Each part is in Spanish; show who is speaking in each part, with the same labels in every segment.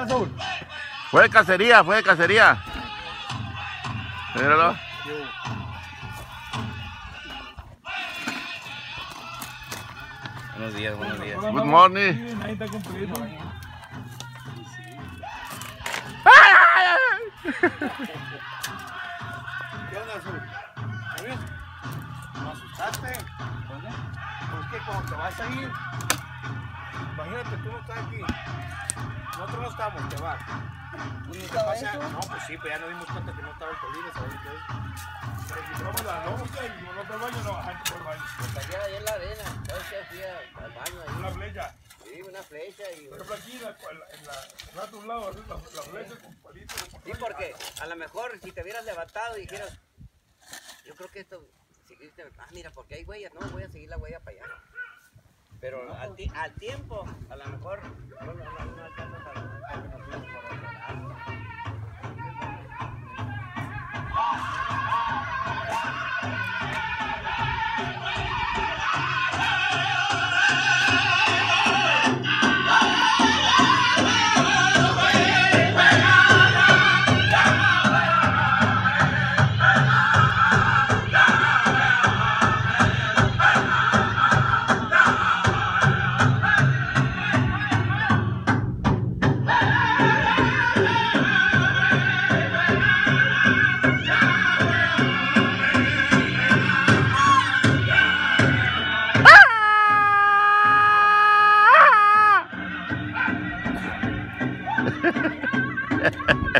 Speaker 1: onda, Azul?
Speaker 2: Fue de cacería, fue de cacería. Míralo.
Speaker 3: Buenos días, buenos días.
Speaker 2: Good morning.
Speaker 1: Nadie está cumplido.
Speaker 4: ¿Qué onda, Azul? ¿Me asustaste? Pues que cuando te vas a ir, imagínate, tú no estás aquí. Nosotros no estamos, te vas. Pues no te pasa- No, pues sí, pero ya nos dimos cuenta que no estaba el colín, ¿sabes? Entonces,
Speaker 1: Registramos la nota y no te baño, no bajarte por el baño.
Speaker 5: Ayer, ayer en la arena, ¿sabes qué? Fui a- al baño ahí,
Speaker 1: Una flecha.
Speaker 5: sí, una flecha y...
Speaker 1: Por ejemplo, aquí en la, en la, en la, en un lado, la, la flecha con palitos. de
Speaker 5: Sí, porque a lo mejor si te hubieras levantado y dijeras, yo creo que esto, seguiste, ah, mira, porque hay huellas, no, voy a seguir la huella para allá. Pero al, ti- al tiempo, a lo mejor, no, no, no, no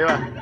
Speaker 2: Ya iba.